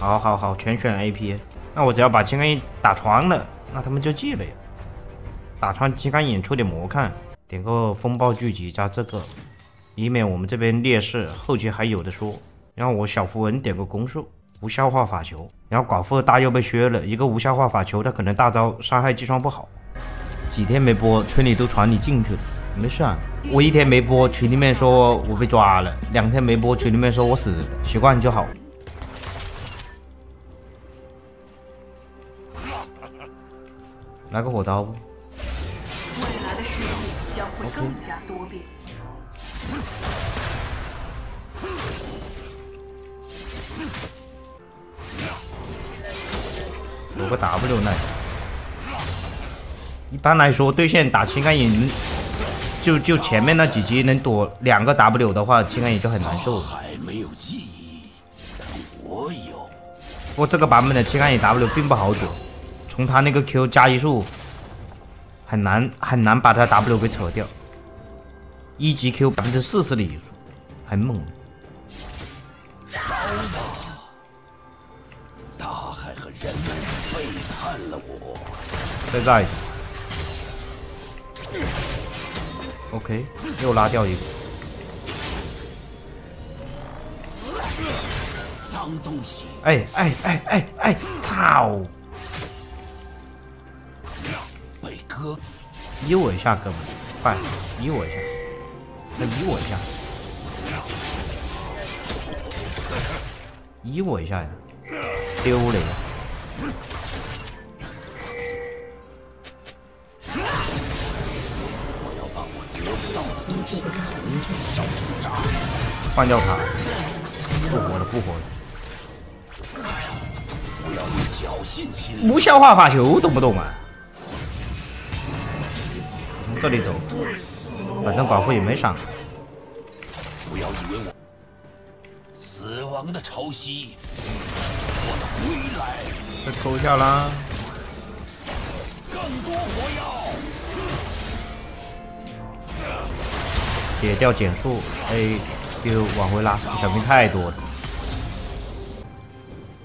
好好好，全选 AP。那我只要把青钢影打穿了，那他们就记了呀。打穿青钢影出点魔看，点个风暴聚集加这个，以免我们这边劣势后期还有的说。然后我小符文点个攻速，无效化法球。然后寡妇的大又被削了一个无效化法球，他可能大招伤害计算不好。几天没播，村里都传你进去了，没事啊。我一天没播，群里面说我被抓了；两天没播，群里面说我死了，习惯就好。来个火刀不？未来的世界将会更加多变。有个 W 呢。一般来说，对线打青钢影，就就前面那几级能躲两个 W 的话，青钢影就很难受。还没有记忆，但我有。不过这个版本的青钢影 W 并不好躲。从他那个 Q 加一速，很难很难把他 W 给扯掉。一级 Q 百分之四十的移速，很猛。烧吧！大海和人们背叛了我。再炸一下。OK，又拉掉一个。脏东西！哎哎哎哎哎！操！依我一下，哥们，快依我一下，再依我一下，依我一下呀，丢了呀！换掉他，不活了，不活了！不要侥幸心理无效化法球，懂不懂啊？这里走，反正寡妇也没闪。不要以为我死亡的潮汐，我的归来。被偷下啦！更多火药。解掉减速，A Q 往回拉，小兵太多了。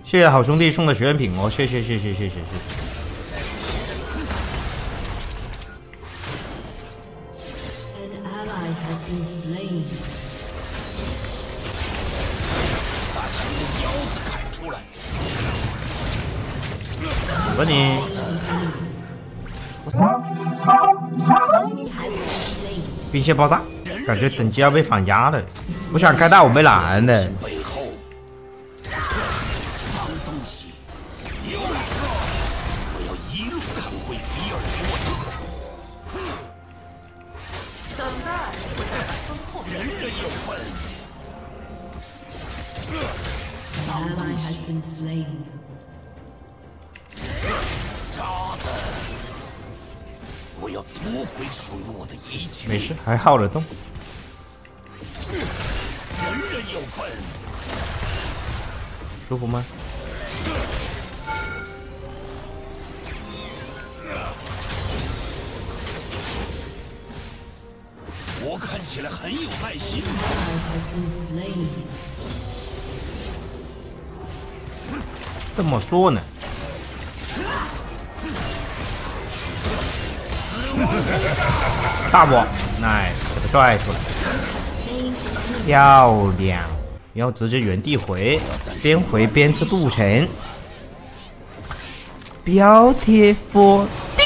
谢谢好兄弟送的学员品哦，谢谢谢谢谢谢谢谢。吧你！兵线爆炸，感觉等级要被反压了。我想开大，我没蓝的。夺回属于我的一切。没事，还耗着动。人人有份。舒服吗？我看起来很有耐心。这么说呢？大波，nice，给他拽出来，漂亮！然后直接原地回，边回边吃镀层，标贴佛钉，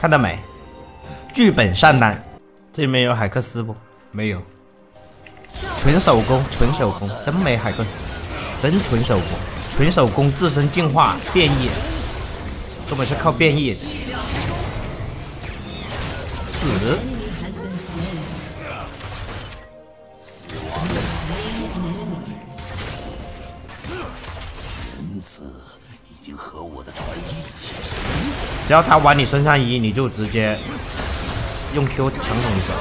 看到没？剧本上单，这里面有海克斯不？没有，纯手工，纯手工，真没海克斯，真纯手工，纯手工自身进化变异。根本是靠变异的，死！人子已经和我的传一起只要他往你身上移，你就直接用 Q 抢捅一下，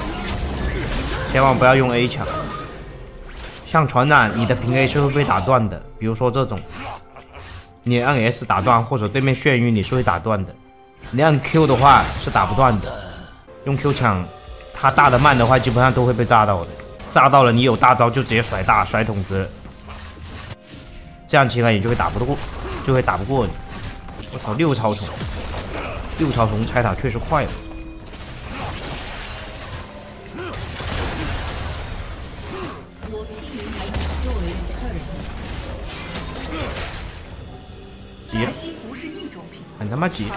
千万不要用 A 抢。像传染，你的平 A 是会被打断的，比如说这种。你按 S 打断，或者对面眩晕，你是会打断的。你按 Q 的话是打不断的。用 Q 抢，他大的慢的话，基本上都会被炸到的。炸到了，你有大招就直接甩大甩筒子，这样情感也就会打不过，就会打不过你。我操，六超虫，六超虫拆塔确实快了。很他妈急！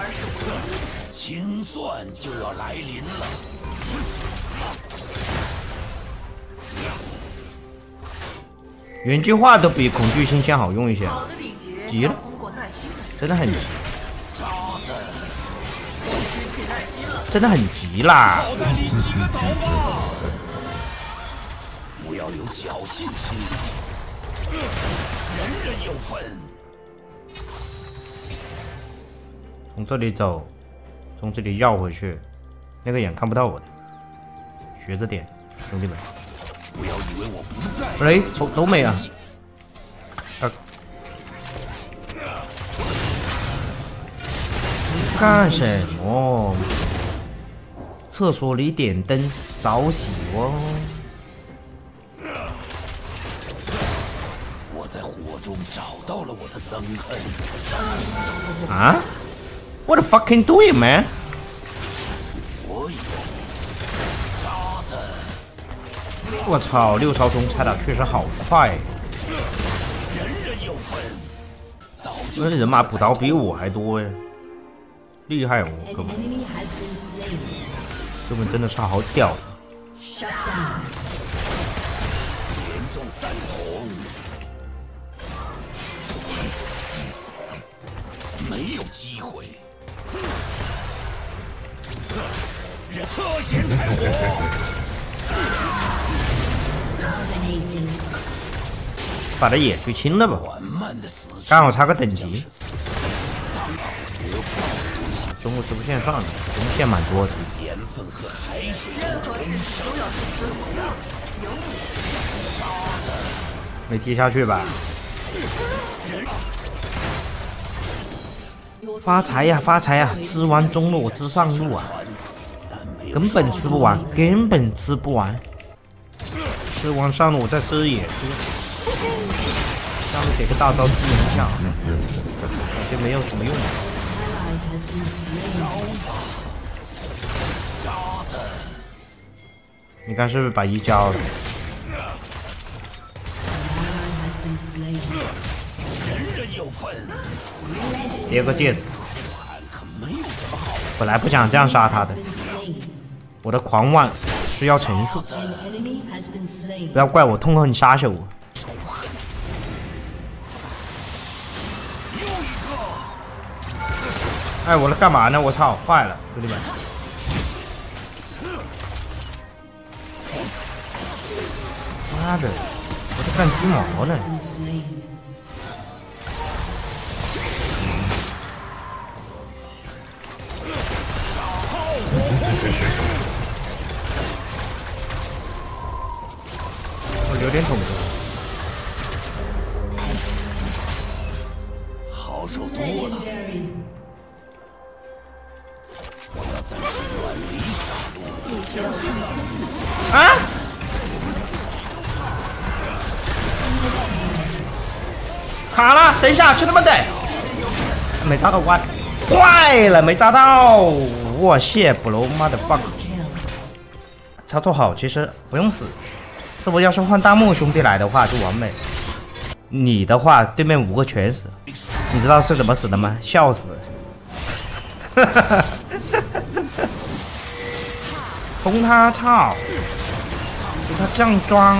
清算就要来临了。原句话都比恐惧心先好用一些，急了，真的很急，真的很急啦！不要有侥幸心理，人人有份。从这里走，从这里绕回去，那个眼看不到我的，学着点，兄弟们。不要以为我不在。哎，都都没啊！干什么？厕所里点灯，早洗哦。我在火中找到了我的憎恨。啊？What the fucking doing, man？我操！六超中拆的确实好快，这人马补刀比我还多哎，厉害哦，哥们，哥们真的是好屌！没有机会，侧线开火。把他野区清了吧，刚好差个等级。中路是不线上的，中线蛮多的。没踢下去吧？发财呀，发财呀！吃完中路，我吃上路啊，根本吃不完，根本吃不完。吃完上路，我再吃野猪。下路给个大招支援一下，感觉没有什么用。你看是不是把一交了？叠个戒指。本来不想这样杀他的，我的狂妄需要陈述。不要怪我痛恨杀手。哎，我在干嘛呢？我操，坏了，兄弟们！妈的，我在干鸡毛呢！点恐怖。好手多了。我要暂时远离杀戮。啊！卡了，等一下，兄弟们等。没炸到怪，坏了，没炸到。哇谢不喽，妈的 fuck！操作好，其实不用死。这波要是换弹幕兄弟来的话就完美。你的话对面五个全死，你知道是怎么死的吗？笑死！哈哈哈！冲他操！给他这样装！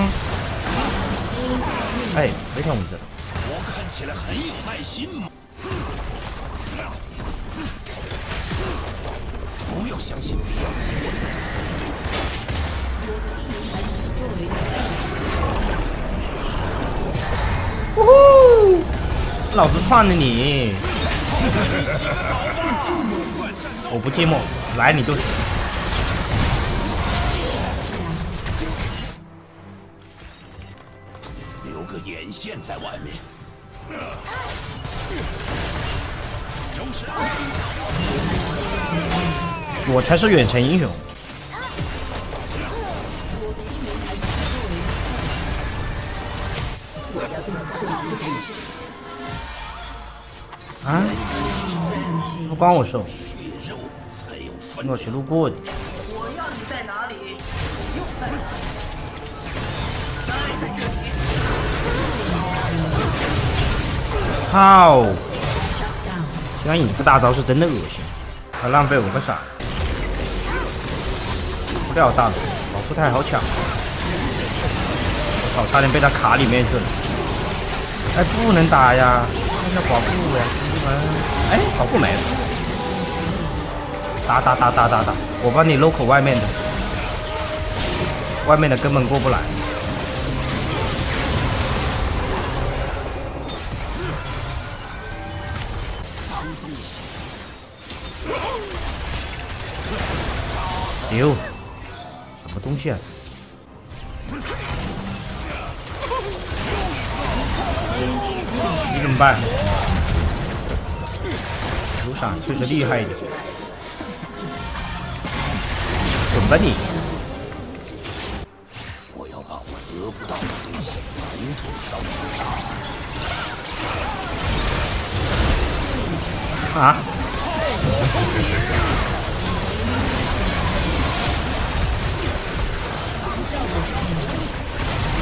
哎，没筒子。我看起来很有耐心嘛。不要相信别人。呜呼！老子串的你，我不寂寞，来你就死。留个眼线在外面。我才是远程英雄。啊？不关我事。我去路过的。我要你在哪里？好。青钢影这个大招是真的恶心，还浪费五个闪。不了大的，老夫太好抢。我操，差点被他卡里面去了。哎，不能打呀，那是保护呀，兄弟们。哎，保护没了。打打打打打打！我帮你 local 外面的，外面的根本过不来。丢，什么东西啊？怎么办？有闪确实厉害一点。滚吧你！我要把我得不到的东西统统烧成沙。啊！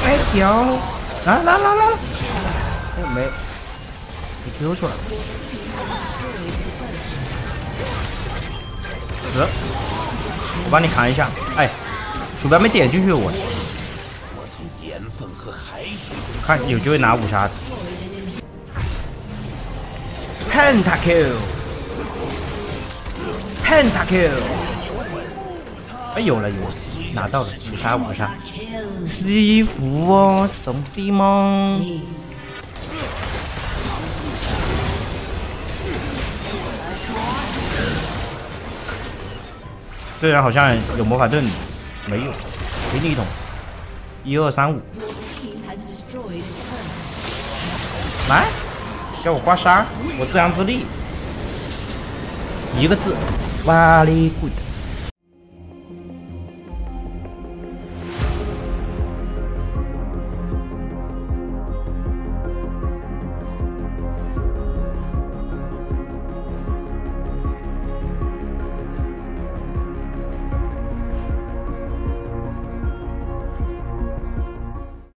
哎屌！来来来来！哎没，你 Q 出来。死。我帮你扛一下，哎，鼠标没点进去，我。我从盐分和海水看有机会拿五杀子。Pentakill，Pentakill，哎有了有了，拿到了五杀五杀，西服哦，兄弟们。这人好像有魔法阵，没有，给你一桶，一二三五，来，叫我刮痧，我自然之力，一个字，very good。